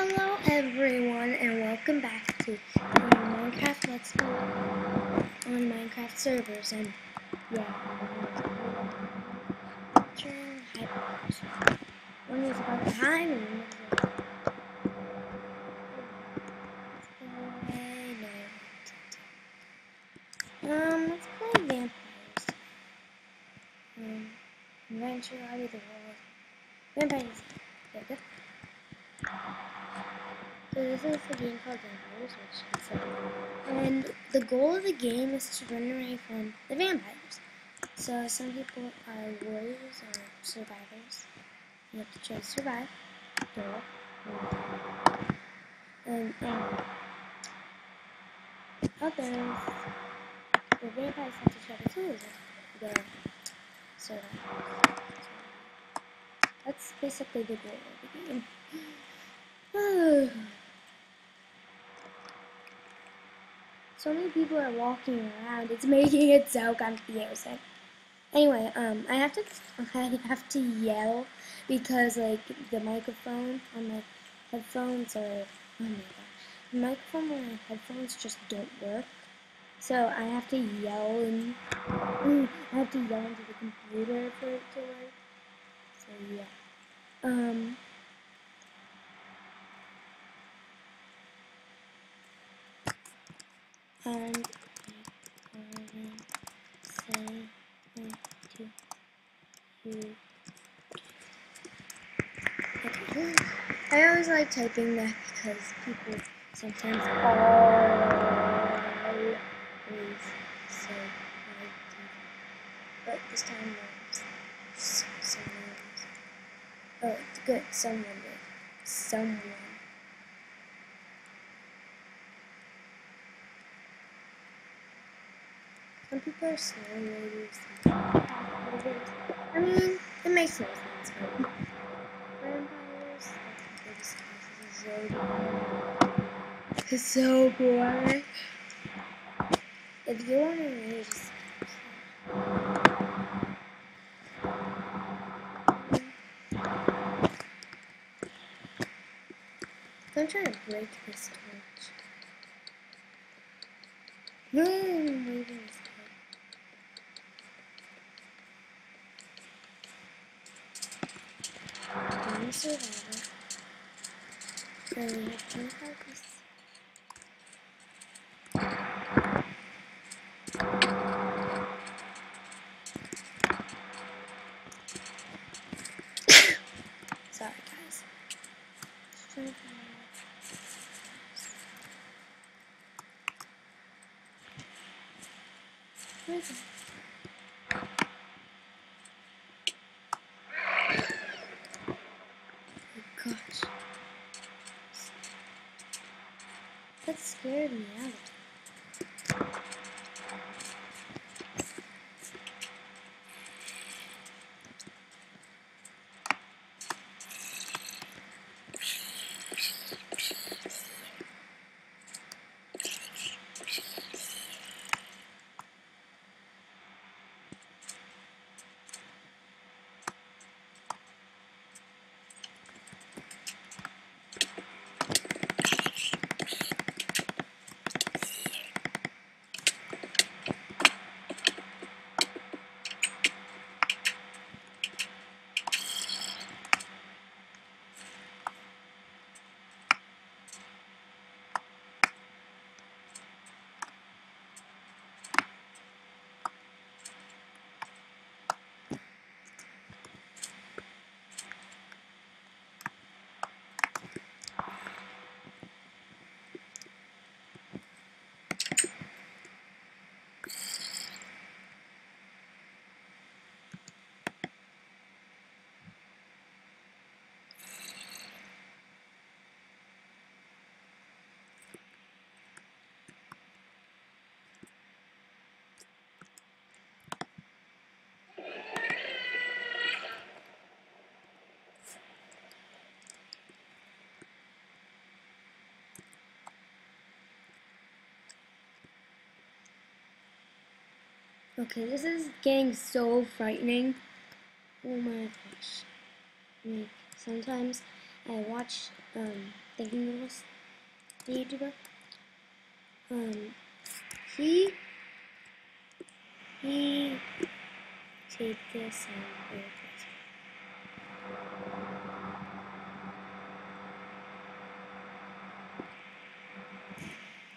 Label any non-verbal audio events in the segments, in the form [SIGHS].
Hello everyone and welcome back to Minecraft Let's Go on Minecraft servers and yeah during Hypixel. One is about time and one is about Um, let's play VampireZ. Um, eventually the world. VampireZ. There we go. So this is a game called VampireZ, which is like, and the goal of the game is to run away from the vampires. So some people are warriors or survivors. You have to try to survive. And um, others, the vampires have to try to kill the survivors. That's basically the goal of the game. [SIGHS] [SIGHS] so many people are walking around. It's making it so confusing. Anyway, um, I have to, [LAUGHS] I have to yell because like the microphone on my headphones are, oh my god, the microphone on my headphones just don't work. So I have to yell and I have to yell into the computer for it to work. So yeah. Um. And to you. I always like typing that because people sometimes always say I do. But this time. Someone. Oh, good. Someone did. Someone. Are slow ladies. I mean, it makes no sense, but vampires, this is so It's so boring. If you want to know, just I'm trying to break this torch. No, I'm leaving this I'm a survivor. And we have 25 pieces. Sorry guys. Just trying to find It? Oh gosh. That scared me out. Okay, this is getting so frightening. Oh my gosh. Like, sometimes I watch um, thinking noodles, the YouTuber. Um, he he take this and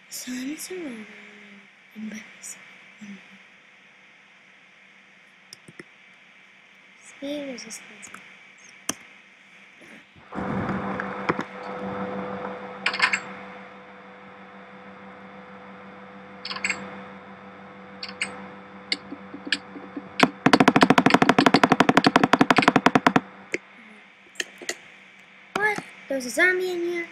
Sun surrounding embarrassing. Speed resistance. What? There's a zombie in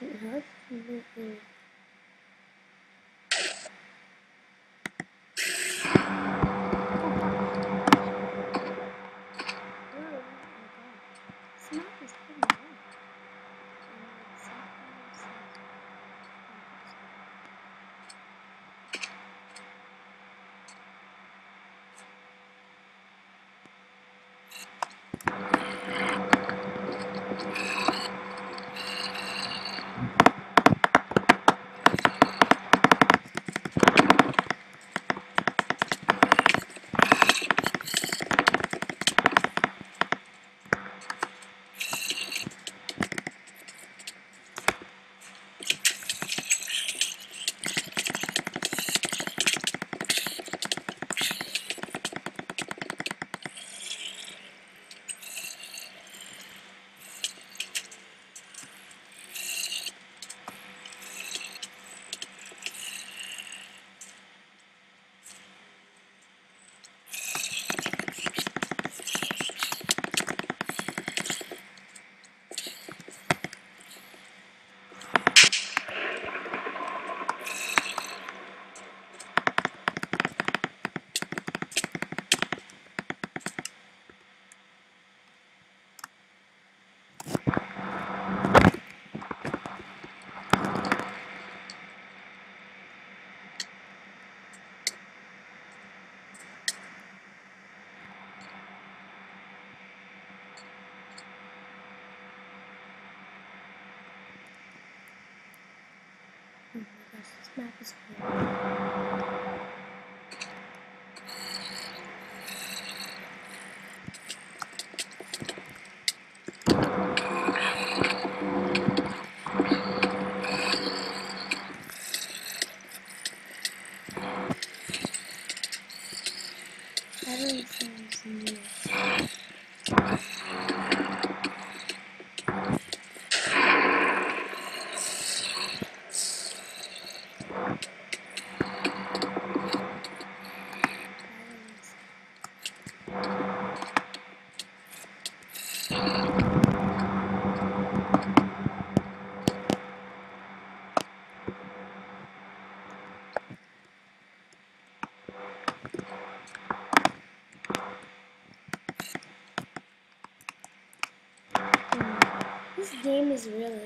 instant health. This map is. That sounds new. This game is really long.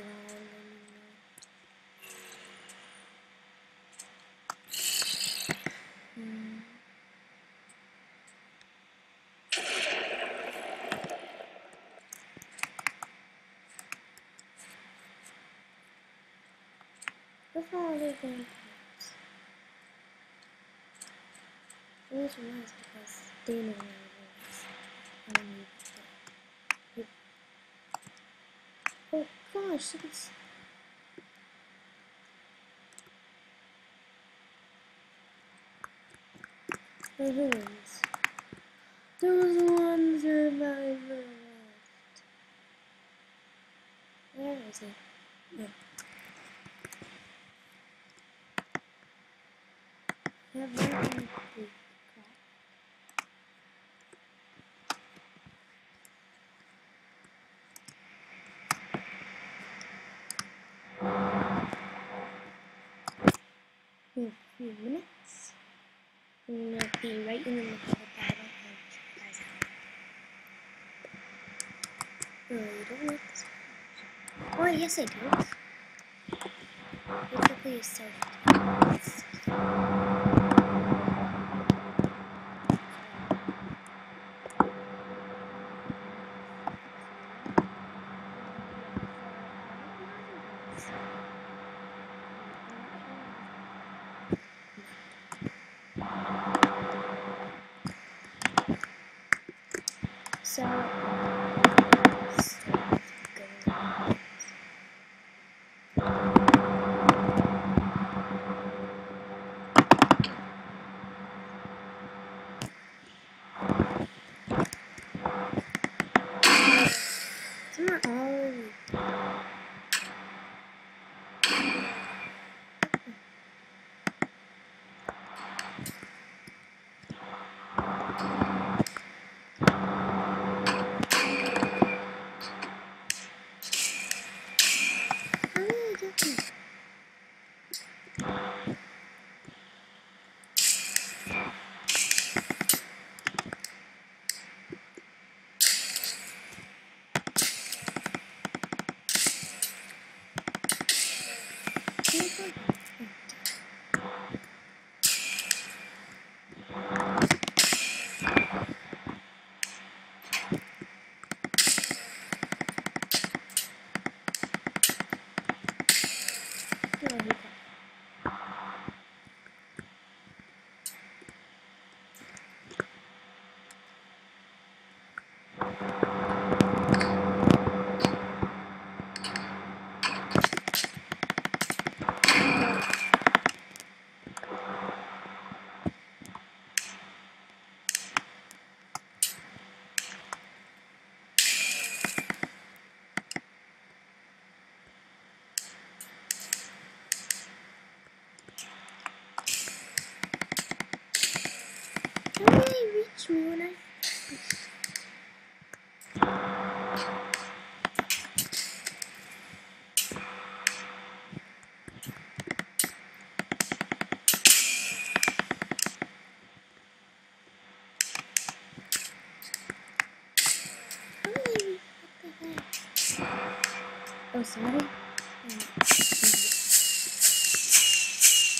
Hmm. It was because they know my voice. I don't need to. The villains. There was one survivor left. Where is he? Yeah. I have nothing to do. in a few minutes. I'm gonna be right in the middle of the battle and guys Oh, you don't like this. Oh, yes, I do. Basically, is so. So,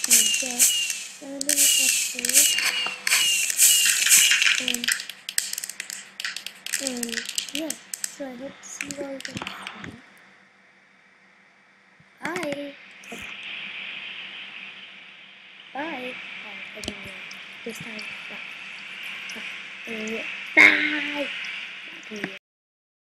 Okay, And, yeah, so I hope to see you all again. Bye! This time, bye. Bye! bye. bye.